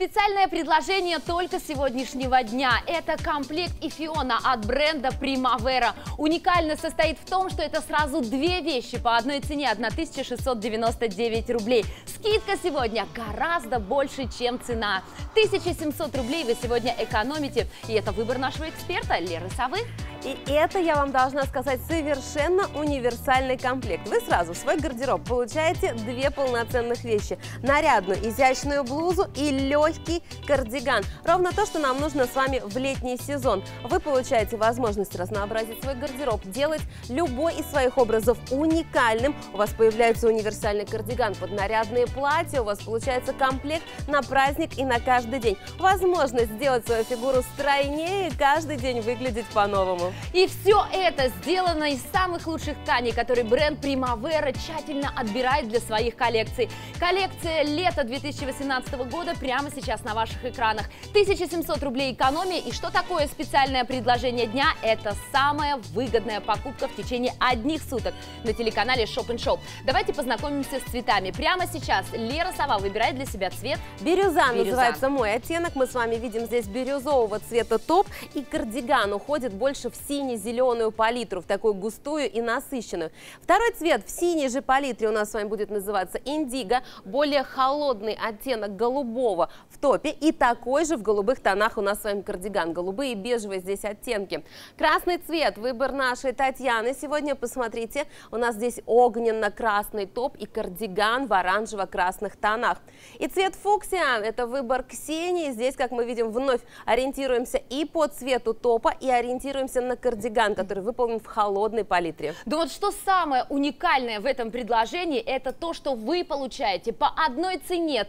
Специальное предложение только сегодняшнего дня. Это комплект Эфиона от бренда Primavera. Уникальность состоит в том, что это сразу две вещи по одной цене 1699 рублей. Скидка сегодня гораздо больше, чем цена. 1700 рублей вы сегодня экономите. И это выбор нашего эксперта Леры Совы. И это, я вам должна сказать, совершенно универсальный комплект. Вы сразу в свой гардероб получаете две полноценных вещи. Нарядную изящную блузу и легкий кардиган. Ровно то, что нам нужно с вами в летний сезон. Вы получаете возможность разнообразить свой гардероб, делать любой из своих образов уникальным. У вас появляется универсальный кардиган под нарядные платья, у вас получается комплект на праздник и на каждый день. Возможность сделать свою фигуру стройнее и каждый день выглядеть по-новому. И все это сделано из самых лучших тканей, которые бренд Primavera тщательно отбирает для своих коллекций. Коллекция лета 2018 года прямо сейчас на ваших экранах. 1700 рублей экономии. И что такое специальное предложение дня? Это самая выгодная покупка в течение одних суток на телеканале Shop Shop. Давайте познакомимся с цветами. Прямо сейчас Лера Сова выбирает для себя цвет Бирюза, Бирюза. называется мой оттенок. Мы с вами видим здесь бирюзового цвета топ и кардиган уходит больше в сине-зеленую палитру, в такую густую и насыщенную. Второй цвет в синей же палитре у нас с вами будет называться индиго, более холодный оттенок голубого в топе и такой же в голубых тонах у нас с вами кардиган. Голубые и бежевые здесь оттенки. Красный цвет, выбор нашей Татьяны. Сегодня, посмотрите, у нас здесь огненно-красный топ и кардиган в оранжево-красных тонах. И цвет фуксия, это выбор Ксении. Здесь, как мы видим, вновь ориентируемся и по цвету топа, и ориентируемся на кардиган, который выполнен в холодной палитре. Да вот что самое уникальное в этом предложении, это то, что вы получаете по одной цене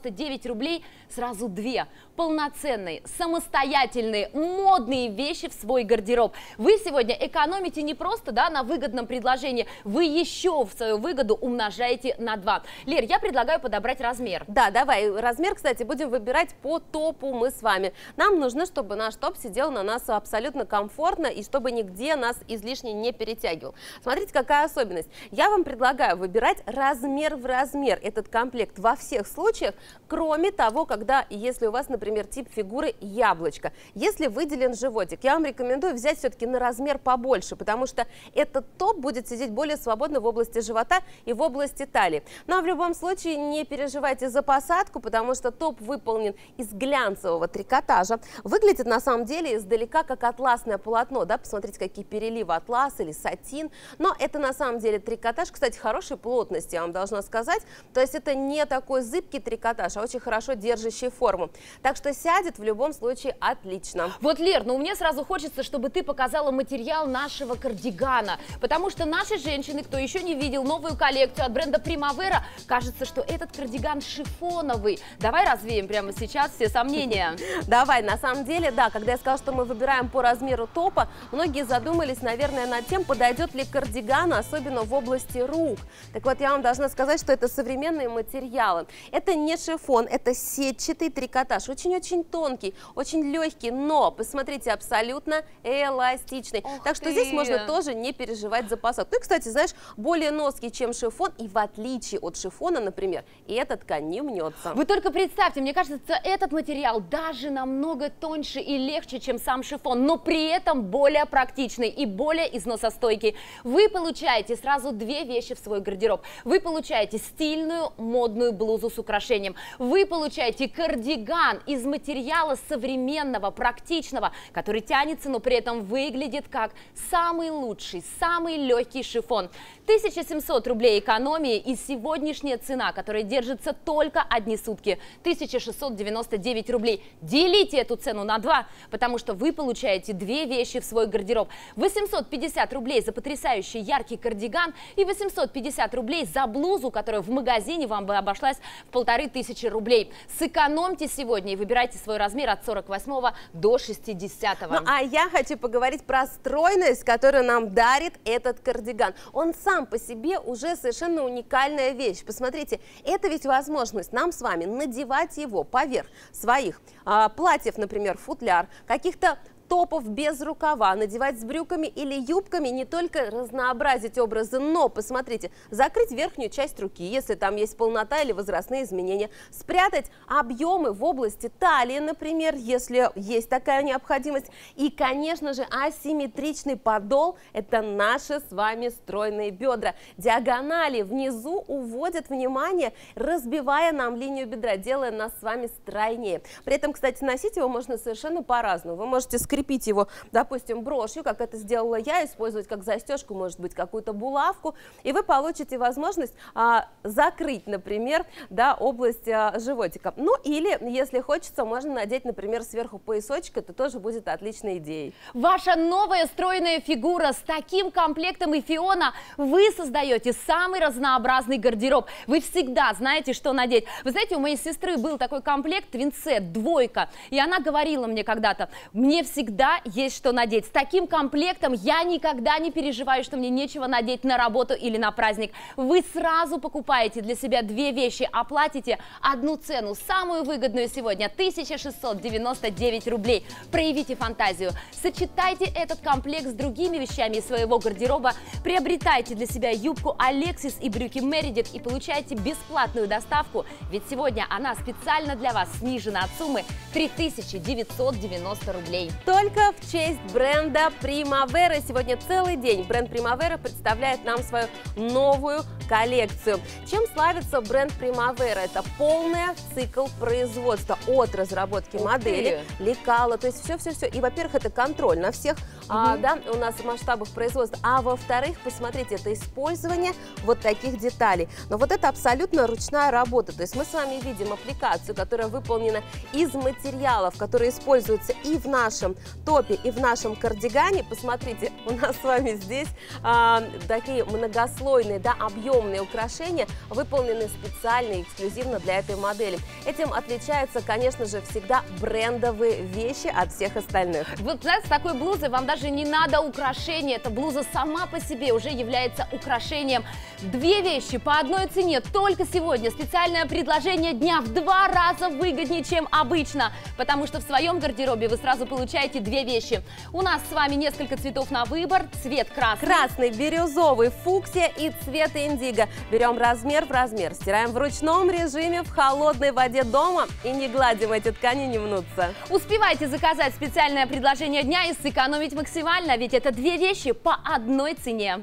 1699 рублей сразу две полноценные, самостоятельные, модные вещи в свой гардероб. Вы сегодня экономите не просто да, на выгодном предложении, вы еще в свою выгоду умножаете на 2. Лер, я предлагаю подобрать размер. Да, давай. Размер, кстати, будем выбирать по топу мы с вами. Нам нужно, чтобы наш топ сидел на нас абсолютно комфортно и чтобы нигде нас излишне не перетягивал. Смотрите, какая особенность. Я вам предлагаю выбирать размер в размер этот комплект во всех случаях, кроме того, когда, если у вас, например, тип фигуры яблочко. Если выделен животик, я вам рекомендую взять все-таки на размер побольше, потому что этот топ будет сидеть более свободно в области живота и в области талии. Но ну, а в любом случае не переживайте за посадку, потому что топ выполнен из глянцевого трикотажа. Выглядит на самом деле издалека как атласное полотно, да, посмотрите, какие переливы атлас или сатин, но это на самом деле трикотаж, кстати, хорошей плотности, я вам должна сказать, то есть это не такой зыбкий трикотаж, а очень хорошо держащий форму. Так что сядет в любом случае отлично. Вот, Лер, ну мне сразу хочется, чтобы ты показала материал нашего кардигана, потому что наши женщины, кто еще не видел новую коллекцию от бренда Primavera, кажется, что этот кардиган шифоновый. Давай развеем прямо сейчас все сомнения. Давай, на самом деле, да, когда я сказала, что мы выбираем по размеру топа, многие задумались, наверное, над тем, подойдет ли кардиган, особенно в области рук. Так вот, я вам должна сказать, что это современные материалы. Это не шифон, это сетчатый трикотаж, очень очень-очень тонкий, очень легкий, но, посмотрите, абсолютно эластичный. Ох так что ты. здесь можно тоже не переживать за посадку. Ну и, кстати, знаешь, более ноский, чем шифон, и в отличие от шифона, например, эта ткань не мнется. Вы только представьте, мне кажется, этот материал даже намного тоньше и легче, чем сам шифон, но при этом более практичный и более износостойкий. Вы получаете сразу две вещи в свой гардероб. Вы получаете стильную модную блузу с украшением. Вы получаете кардиган из материала современного, практичного, который тянется, но при этом выглядит как самый лучший, самый легкий шифон. 1700 рублей экономии и сегодняшняя цена, которая держится только одни сутки, 1699 рублей. Делите эту цену на два, потому что вы получаете две вещи в свой гардероб. 850 рублей за потрясающий яркий кардиган и 850 рублей за блузу, которая в магазине вам бы обошлась в полторы тысячи рублей. Сэкономьте сегодня и выбирайте свой размер от 48 до 60. Ну, а я хочу поговорить про стройность, которую нам дарит этот кардиган. Он сам по себе уже совершенно уникальная вещь. Посмотрите, это ведь возможность нам с вами надевать его поверх своих а, платьев, например, футляр, каких-то топов без рукава, надевать с брюками или юбками, не только разнообразить образы, но, посмотрите, закрыть верхнюю часть руки, если там есть полнота или возрастные изменения, спрятать объемы в области талии, например, если есть такая необходимость, и, конечно же, асимметричный подол – это наши с вами стройные бедра. Диагонали внизу уводят внимание, разбивая нам линию бедра, делая нас с вами стройнее. При этом, кстати, носить его можно совершенно по-разному. Вы можете скрепить его, допустим, брошью, как это сделала я, использовать как застежку, может быть, какую-то булавку, и вы получите возможность а, закрыть, например, да, область а, животика. Ну или, если хочется, можно надеть, например, сверху поясочек, это тоже будет отличной идеей. Ваша новая стройная фигура с таким комплектом и Фиона вы создаете самый разнообразный гардероб. Вы всегда знаете, что надеть. Вы знаете, у моей сестры был такой комплект твинсет, двойка, и она говорила мне когда-то, мне всегда есть что надеть. С таким комплектом я никогда не переживаю, что мне нечего надеть на работу или на праздник. Вы сразу покупаете для себя две вещи, оплатите одну цену, самую выгодную сегодня, 1699 рублей. Проявите фантазию, сочетайте этот комплект с другими вещами из своего гардероба, приобретайте для себя юбку Alexis и брюки Meredith и получайте бесплатную доставку, ведь сегодня она специально для вас снижена от суммы 3990 рублей. Только в честь бренда Primavera. Сегодня целый день бренд Primavera представляет нам свою новую коллекцию. Чем славится бренд Primavera? Это полный цикл производства от разработки Ух модели, ты. лекала, то есть все-все-все. И, во-первых, это контроль на всех угу. а, да, у нас масштабах производства. А во-вторых, посмотрите, это использование вот таких деталей. Но вот это абсолютно ручная работа. То есть мы с вами видим аппликацию, которая выполнена из материалов, которые используются и в нашем топе, и в нашем кардигане. Посмотрите, у нас с вами здесь а, такие многослойные, да, объемные украшения, выполнены специально и эксклюзивно для этой модели. Этим отличаются, конечно же, всегда брендовые вещи от всех остальных. Вот, знаете, с такой блузой вам даже не надо украшения. Эта блуза сама по себе уже является украшением. Две вещи по одной цене только сегодня. Специальное предложение дня в два раза выгоднее, чем обычно, потому что в своем гардеробе вы сразу получаете две вещи. У нас с вами несколько цветов на выбор. Цвет красный. Красный, бирюзовый, фуксия и цвет индиго. Берем размер в размер, стираем в ручном режиме в холодной воде дома и не гладим эти ткани, не мнутся. Успевайте заказать специальное предложение дня и сэкономить максимально, ведь это две вещи по одной цене.